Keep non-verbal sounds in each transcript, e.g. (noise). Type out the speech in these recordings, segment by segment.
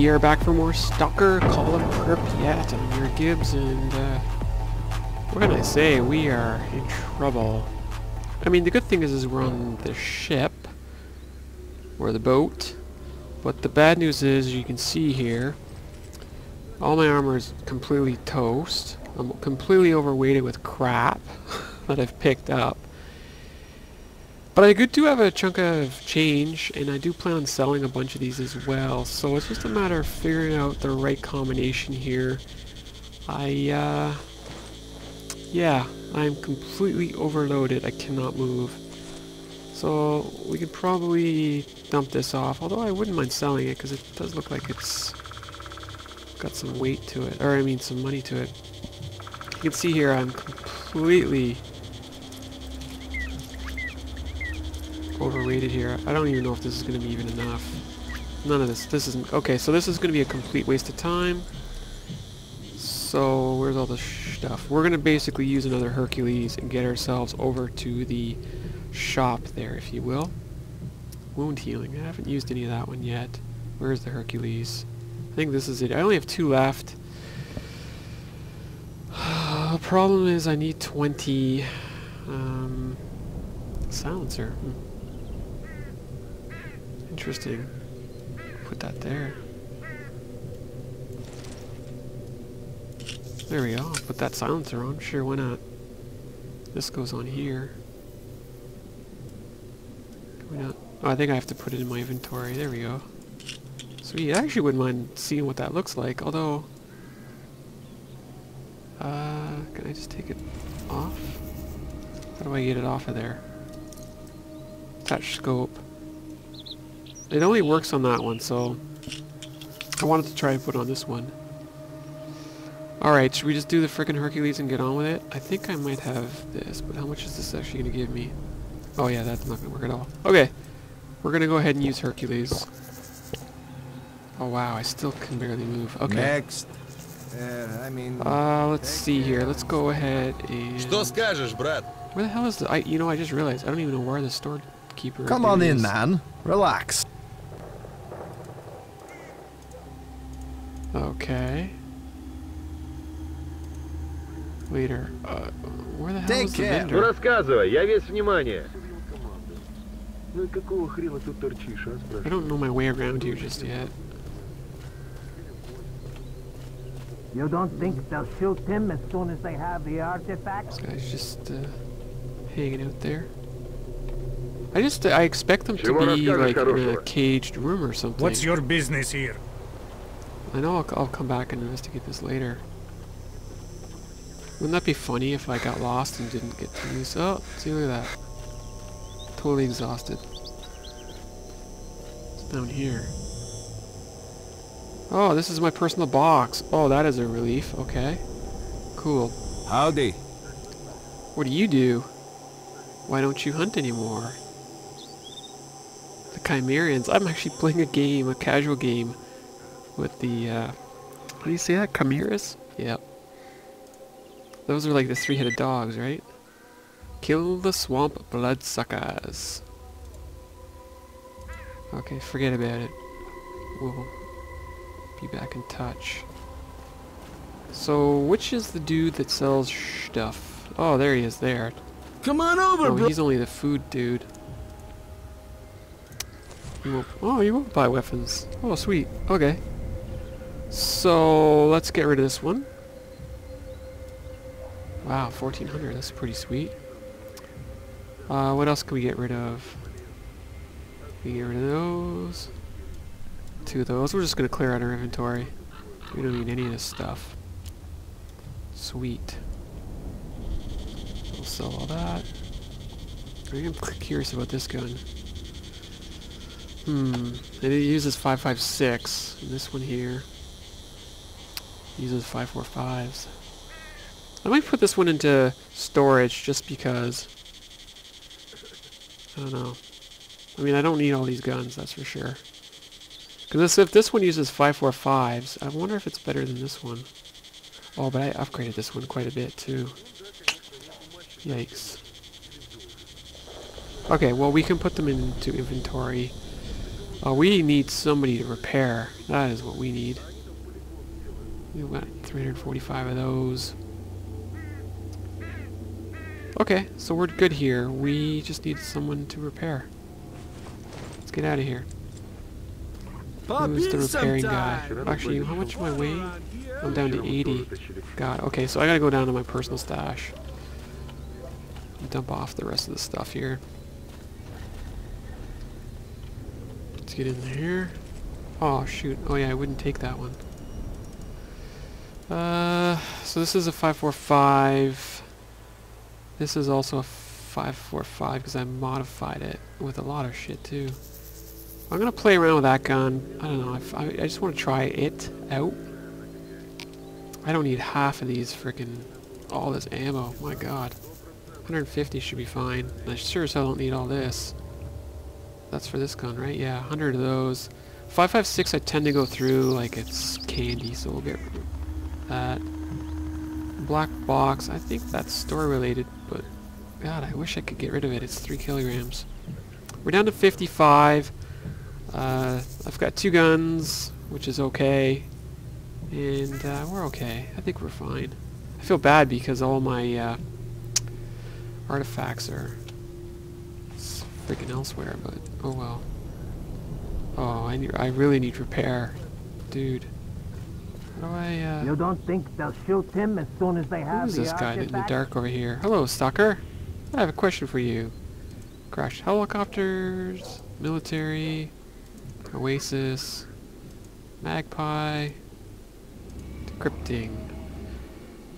We are back for more Stalker Call of Pripyat. I'm YourGibs, and uh, what can I say? We are in trouble. I mean, the good thing is, is we're on the ship, or the boat, but the bad news is, you can see here, all my armor is completely toast. I'm completely overweighted with crap (laughs) that I've picked up. But I do have a chunk of change, and I do plan on selling a bunch of these as well, so it's just a matter of figuring out the right combination here. I, uh... Yeah, I'm completely overloaded. I cannot move. So, we could probably dump this off, although I wouldn't mind selling it, because it does look like it's got some weight to it, or I mean some money to it. You can see here I'm completely overrated here. I don't even know if this is going to be even enough. None of this. This isn't... Okay, so this is going to be a complete waste of time. So, where's all the stuff? We're going to basically use another Hercules and get ourselves over to the shop there, if you will. Wound healing. I haven't used any of that one yet. Where's the Hercules? I think this is it. I only have two left. the (sighs) problem is I need 20... Um, silencer. Hmm. Interesting. Put that there. There we go. Put that silencer on. Sure, why not? This goes on here. We not? Oh, I think I have to put it in my inventory. There we go. Sweet. I actually wouldn't mind seeing what that looks like, although... Uh, can I just take it off? How do I get it off of there? Touch scope. It only works on that one, so I wanted to try and put on this one. Alright, should we just do the frickin' Hercules and get on with it? I think I might have this, but how much is this actually going to give me? Oh yeah, that's not going to work at all. Okay, we're going to go ahead and use Hercules. Oh wow, I still can barely move. Okay. Next. Uh, I mean... Uh, let's see here. Let's go ahead and... Что скажешь, брат? Where the hell is the... I, you know, I just realized. I don't even know where the storekeeper Come on in, is. man. Relax. Okay. Later. Uh, where the hell Take is the care. Ну vendor? рассказывай, я весь внимание. Ну и какого хрена тут торчишь, а, I спрашиваю? don't know my way around here just yet. You don't think they'll shoot him as soon as they have the This artifact? guy's just uh, hanging out there. I just I expect them to Чего be расскажешь like in a хорошего? caged room or something. What's your business here? I know I'll, I'll come back and investigate this later. Wouldn't that be funny if I got lost and didn't get to use? Oh, see look at that. Totally exhausted. It's down here. Oh, this is my personal box. Oh, that is a relief. Okay. Cool. Howdy. What do you do? Why don't you hunt anymore? The Chimerians. I'm actually playing a game, a casual game, with the, uh, how do you say that? Chimeras? Yep. Those are like the three-headed dogs, right? Kill the swamp bloodsuckers. Okay, forget about it. We'll be back in touch. So, which is the dude that sells stuff? Oh, there he is there. Come on over, Oh, he's only the food dude. You won't, oh, you won't buy weapons. Oh, sweet. Okay. So, let's get rid of this one. Wow, 1400. That's pretty sweet. Uh, what else can we get rid of? We get rid of those. Two of those. We're just going to clear out our inventory. We don't need any of this stuff. Sweet. We'll sell all that. I am curious about this gun. Hmm. And it uses 5.56. And this one here uses 5.45s. I might put this one into storage just because. I don't know. I mean, I don't need all these guns, that's for sure. Because if this one uses 5.45s, I wonder if it's better than this one. Oh, but I upgraded this one quite a bit too. Yikes. Okay, well we can put them into inventory. Oh, we need somebody to repair. That is what we need. We've got 345 of those. Okay, so we're good here. We just need someone to repair. Let's get out of here. Who's the repairing guy? Actually, how much am I weighing? I'm down to 80. God, okay, so I gotta go down to my personal stash. Dump off the rest of the stuff here. Let's get in there. Oh, shoot. Oh, yeah, I wouldn't take that one. Uh, so this is a 545. This is also a 545 because I modified it with a lot of shit, too. I'm gonna play around with that gun. I don't know. I, I just want to try it out. I don't need half of these freaking all this ammo. My God, 150 should be fine. I sure as hell don't need all this. That's for this gun, right? Yeah, 100 of those. 556 I tend to go through like it's candy, so we'll get that. Black box. I think that's store related, but God, I wish I could get rid of it. It's three kilograms. We're down to 55. Uh, I've got two guns, which is okay. And uh, we're okay. I think we're fine. I feel bad because all my uh, artifacts are freaking elsewhere, but oh well. Oh, I need, I really need repair. Dude. How do I, uh... You don't think they'll shoot him as soon as they have Who's the this guy in the dark over here? Hello, stalker. I have a question for you. Crashed helicopters, military, Oasis, Magpie, decrypting.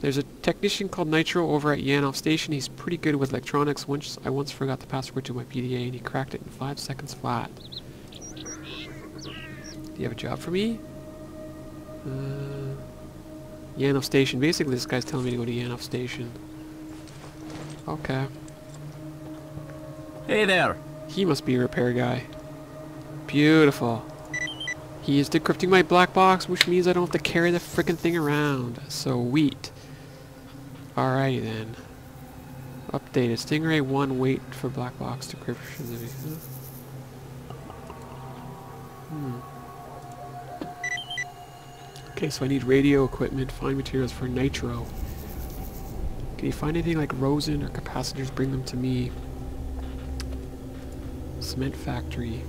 There's a technician called Nitro over at Yanov Station. He's pretty good with electronics. Once I once forgot the password to my PDA and he cracked it in five seconds flat. Do you have a job for me? Uh, Yanov Station. Basically, this guy's telling me to go to Yanov Station. Okay. Hey there. He must be a repair guy. Beautiful. He is decrypting my black box, which means I don't have to carry the frickin' thing around. So sweet. Alrighty then. Updated. Stingray 1, wait for black box decryption. Hmm. Okay, so I need radio equipment, find materials for nitro. Can you find anything like rosin or capacitors? Bring them to me. Cement factory.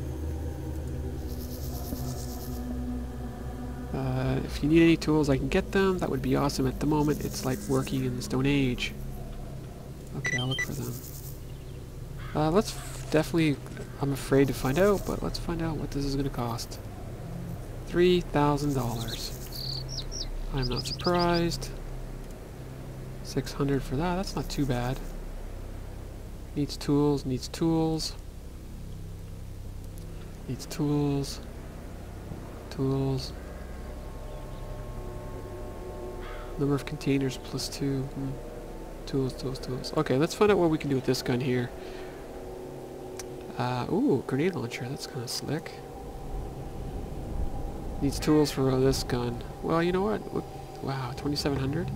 Uh, if you need any tools, I can get them. That would be awesome. At the moment, it's like working in the Stone Age. Okay, I'll look for them. Uh, let's definitely... I'm afraid to find out, but let's find out what this is going to cost. $3,000. I'm not surprised. 600 for that. That's not too bad. Needs tools, needs tools. Needs tools. Tools. Number of containers plus two. Hmm. Tools, tools, tools. Okay, let's find out what we can do with this gun here. Uh, ooh, grenade launcher. That's kind of slick. Needs tools for this gun. Well, you know what? Wow, 2700?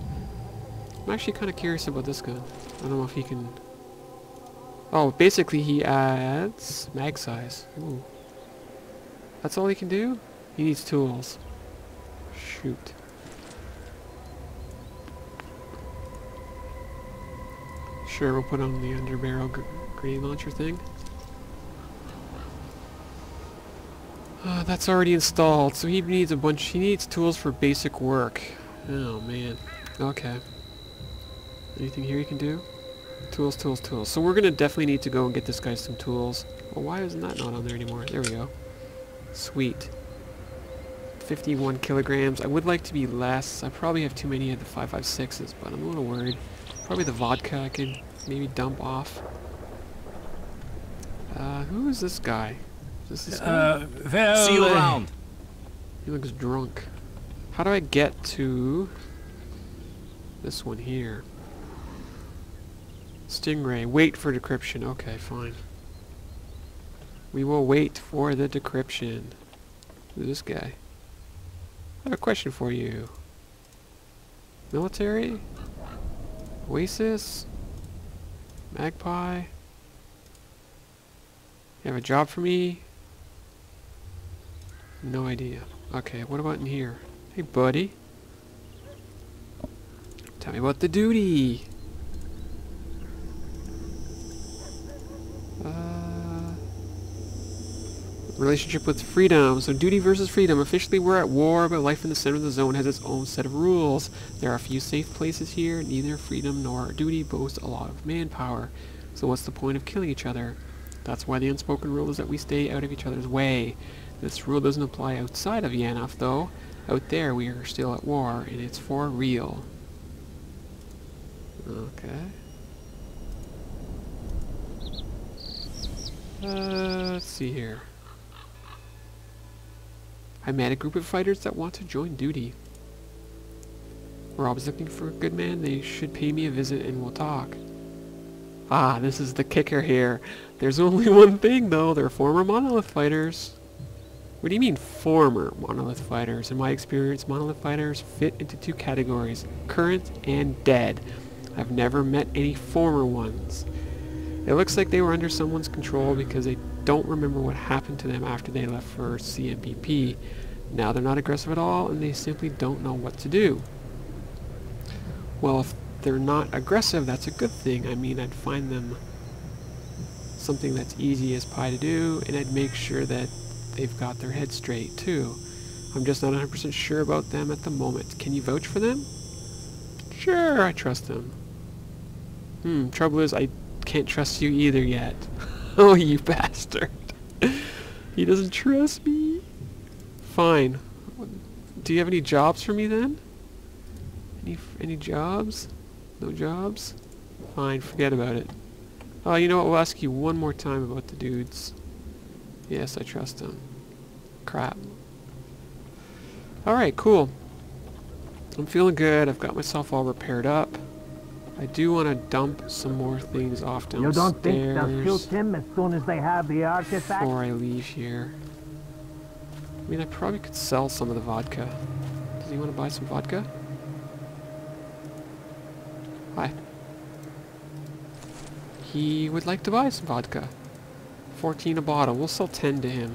I'm actually kind of curious about this gun. I don't know if he can... Oh, basically he adds mag size. Ooh. That's all he can do? He needs tools. Shoot. Sure, we'll put on the underbarrel gr grenade launcher thing. Uh, that's already installed, so he needs a bunch. He needs tools for basic work. Oh man. Okay. Anything here you can do? Tools, tools, tools. So we're gonna definitely need to go and get this guy some tools. Well, why isn't that not on there anymore? There we go. Sweet. 51 kilograms. I would like to be less. I probably have too many of the 556s, but I'm a little worried. Probably the vodka I could maybe dump off. Uh, who is this guy? Is this this guy? Uh, well, See you uh, around. He looks drunk. How do I get to this one here? Stingray. Wait for decryption. Okay, fine. We will wait for the decryption. Who's this guy? I have a question for you. Military? Oasis? Magpie? You have a job for me? No idea. Okay, what about in here? Hey, buddy. Tell me about the duty. Uh, relationship with freedom. So duty versus freedom. Officially we're at war, but life in the center of the zone has its own set of rules. There are a few safe places here. Neither freedom nor duty boast a lot of manpower. So what's the point of killing each other? That's why the unspoken rule is that we stay out of each other's way. This rule doesn't apply outside of Yanov, though. Out there, we are still at war, and it's for real. Okay. Uh, let's see here. I met a group of fighters that want to join duty. Always looking for a good man. They should pay me a visit and we'll talk. Ah, this is the kicker here. There's only (laughs) one thing, though. They're former Monolith fighters. What do you mean, former Monolith fighters? In my experience, Monolith fighters fit into two categories, current and dead. I've never met any former ones. It looks like they were under someone's control because they don't remember what happened to them after they left for CNPP. Now they're not aggressive at all, and they simply don't know what to do. Well, if they're not aggressive, that's a good thing. I mean, I'd find them something that's easy as pie to do, and I'd make sure that they've got their head straight, too. I'm just not 100% sure about them at the moment. Can you vouch for them? Sure, I trust them. Hmm, trouble is, I can't trust you either yet. (laughs) oh, you bastard. he doesn't trust me. Fine. Do you have any jobs for me then? Any, any jobs? No jobs? Fine, forget about it. Oh, you know what? We'll ask you one more time about the dudes. Yes, I trust them. Crap. Alright, cool. I'm feeling good. I've got myself all repaired up. I do want to dump some more things off downstairs. You don't think they'll shoot him as soon as they have the artifact? before I leave here. I mean, I probably could sell some of the vodka. Does he want to buy some vodka? Hi. He would like to buy some vodka. 14 a bottle. We'll sell 10 to him.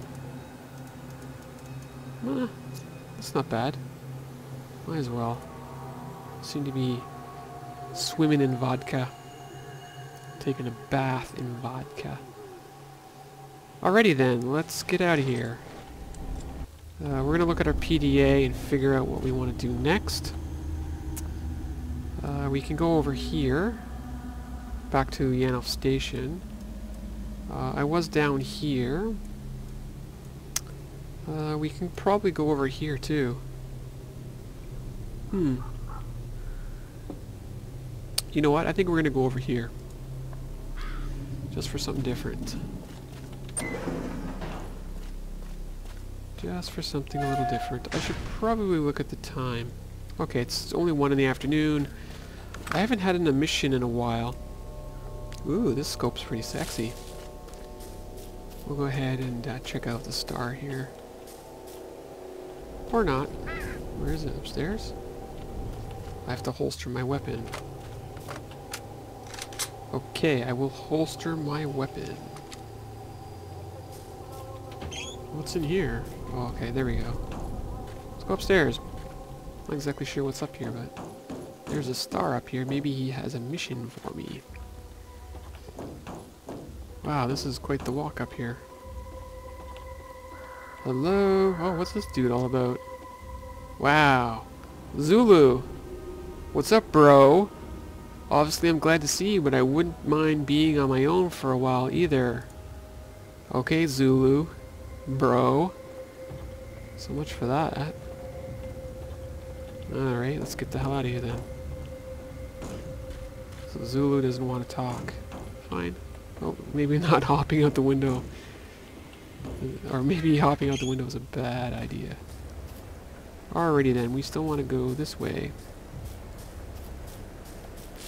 Eh, that's not bad. Might as well. Seem to be swimming in vodka. Taking a bath in vodka. Alrighty then, let's get out of here. Uh, we're going to look at our PDA and figure out what we want to do next. Uh, we can go over here, back to Yanov Station. Uh, I was down here. Uh, we can probably go over here too. Hmm. You know what? I think we're going to go over here. Just for something different. Just for something a little different. I should probably look at the time. Okay, it's only 1 in the afternoon. I haven't had an emission in a while. Ooh, this scope's pretty sexy. We'll go ahead and uh, check out the star here. Or not. Where is it? Upstairs? I have to holster my weapon. Okay, I will holster my weapon. What's in here? Oh, okay, there we go. Let's go upstairs. Not exactly sure what's up here, but there's a star up here. Maybe he has a mission for me. Wow, this is quite the walk up here. Hello? Oh, what's this dude all about? Wow. Zulu! What's up, bro? Obviously, I'm glad to see you, but I wouldn't mind being on my own for a while either. Okay, Zulu. Bro. So much for that. Alright, let's get the hell out of here then. So Zulu doesn't want to talk. Fine. Oh, maybe not (laughs) hopping out the window. Or maybe hopping out the window is a bad idea. Alrighty then, we still want to go this way.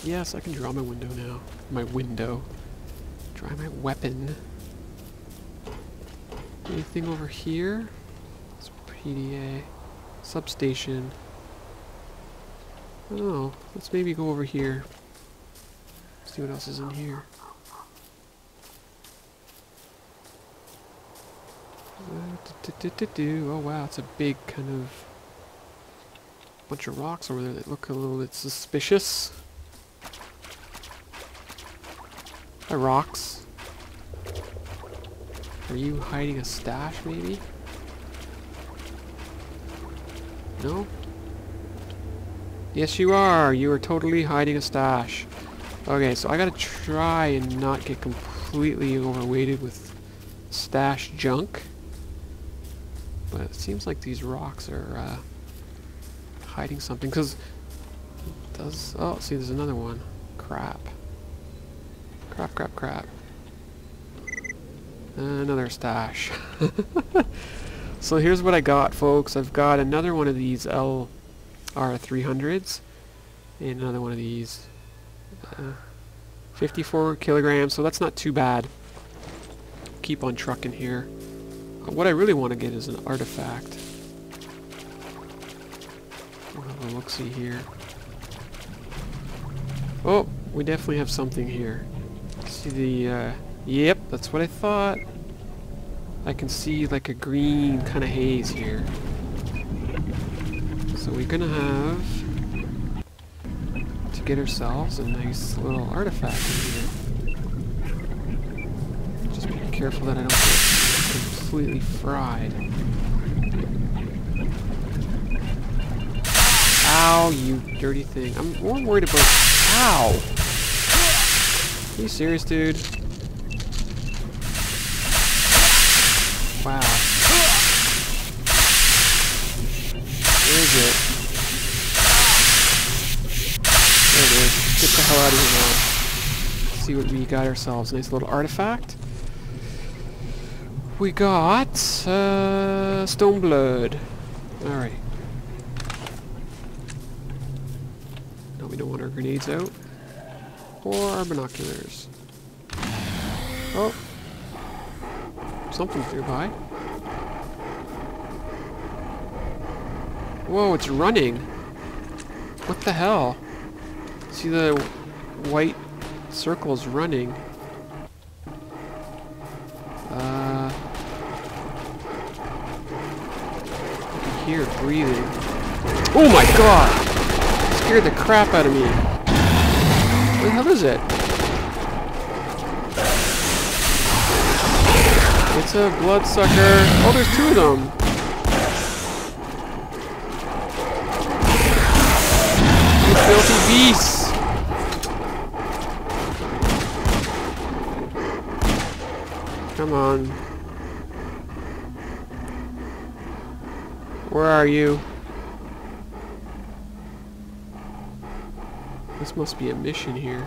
Yes, I can draw my window now. My window. Draw my weapon. Anything over here? It's PDA. Eh, substation. Oh, let's maybe go over here. See what else is in here. do, do, do, do. Oh wow, it's a big kind of bunch of rocks over there that look a little bit suspicious. Hi, rocks. Are you hiding a stash, maybe? No? Yes, you are. You are totally hiding a stash. Okay, so I gotta try and not get completely overweighted with stash junk. It seems like these rocks are uh, hiding something. Because does oh see there's another one. Crap. Crap, crap, crap. Another stash. (laughs) so here's what I got, folks. I've got another one of these LR300s and another one of these. Uh, 54 kilograms, so that's not too bad. Keep on trucking here. What I really want to get is an artifact. We'll have a look-see here. Oh, we definitely have something here. See the, uh, yep, that's what I thought. I can see like a green kind of haze here. So we're gonna have to get ourselves a nice little artifact in here. Just be careful that I don't completely fried. Ow, you dirty thing. I'm more worried about... Ow! Are you serious, dude? Wow. Where is it? There it is. Get the hell out of here now. See what we got ourselves. Nice little artifact. We got uh, stone blood. Alright. No, we don't want our grenades out. Or our binoculars. Oh. Something's nearby. Whoa, it's running. What the hell? See the white circles running. Hear breathing. Oh my god! Scared the crap out of me. What the hell is it? It's a bloodsucker. Oh, there's two of them. You filthy beasts! Come on. Where are you? This must be a mission here.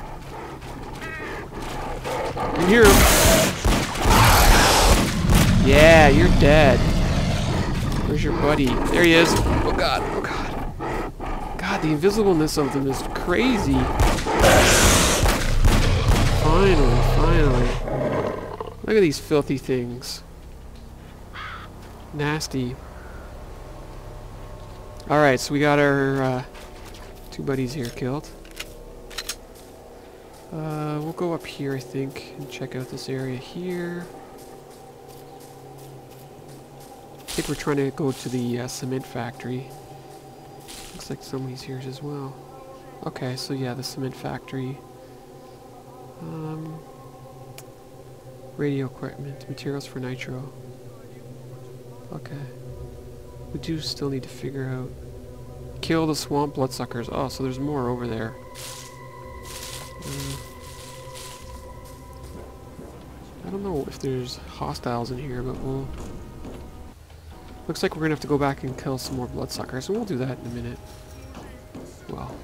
You hear him. Yeah, you're dead. Where's your buddy? There he is. Oh god, oh god. God, the invisibleness of them is crazy. Finally, finally. Look at these filthy things. Nasty. Alright, so we got our uh, two buddies here killed. Uh, we'll go up here, I think, and check out this area here. I think we're trying to go to the uh, cement factory. Looks like somebody's here as well. Okay, so yeah, the cement factory. Um, radio equipment, materials for nitro. Okay. We do still need to figure out... Kill the swamp bloodsuckers. Oh, so there's more over there. Mm. I don't know if there's hostiles in here, but we'll... Looks like we're gonna have to go back and kill some more bloodsuckers, and we'll do that in a minute. Well,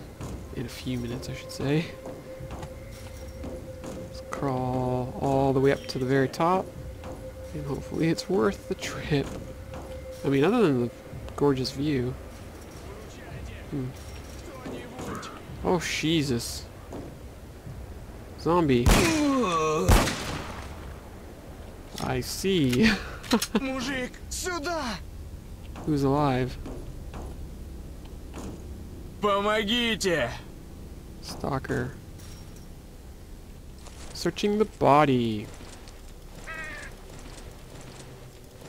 in a few minutes, I should say. Let's crawl all the way up to the very top, and hopefully it's worth the trip. I mean, other than the gorgeous view. Hmm. Oh, Jesus. Zombie. I see. (laughs) Мужик, сюда! Who's alive? Помогите! Stalker. Searching the body.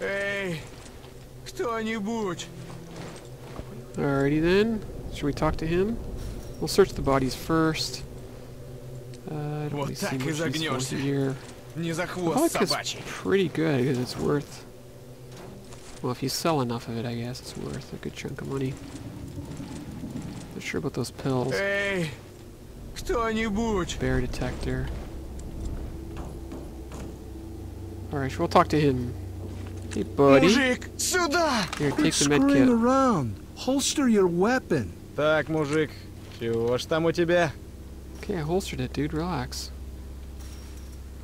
Эй, Кто-нибудь. Alrighty then. Should we talk to him? We'll search the bodies first. Uh, I don't Вот really see так и much useful загнешься. here. Не за hvost Vodka's собачий. pretty good because it's worth. Well, if you sell enough of it, I guess it's worth a good chunk of money. Not sure about those pills. Эй, кто-нибудь. Bear detector. Alright, so we'll talk to him. Hey, buddy. Мужик, сюда! Here, Quit take the med screwing kit. around. Holster your weapon. Так, мужик, чего ж там у тебя? Okay, I holstered it, dude. Relax.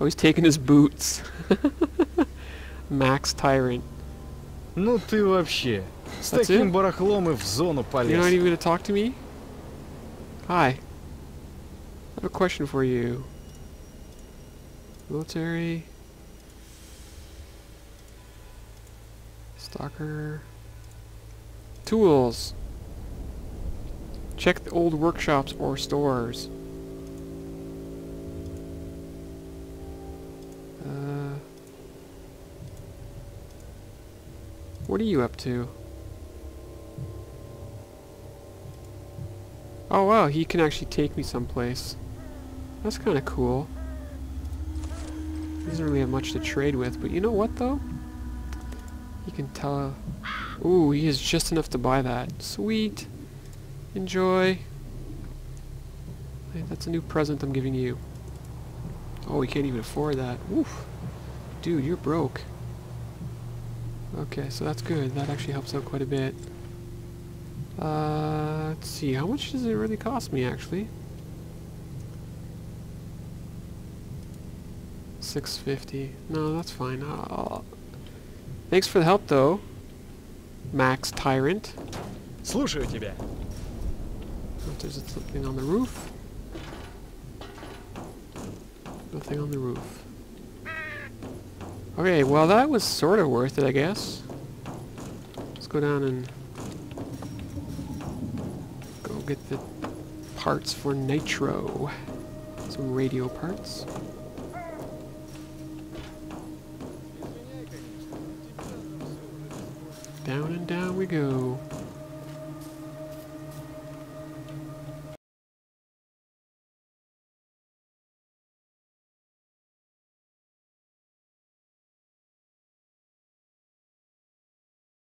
Oh, he's taking his boots. (laughs) Max Tyrant. Ну ты вообще. С That's таким it? барахлом и в зону You're not полез. even gonna talk to me? Hi. I have a question for you. Military. Stalker. Tools. Check the old workshops or stores. Uh, what are you up to? Oh wow, he can actually take me someplace. That's kind of cool. He doesn't really have much to trade with, but you know what though? He can tell... Ooh, he has just enough to buy that. Sweet! Enjoy! Hey, that's a new present I'm giving you. Oh, we can't even afford that. Oof! Dude, you're broke. Okay, so that's good. That actually helps out quite a bit. Uh, let's see. How much does it really cost me, actually? Six fifty. No, that's fine. I'll... Thanks for the help, though. Max Tyrant. Слушаю тебя. Oh, there's something on the roof. Nothing on the roof. Okay, well that was sort of worth it, I guess. Let's go down and go get the parts for Nitro. Some radio parts. Down we go.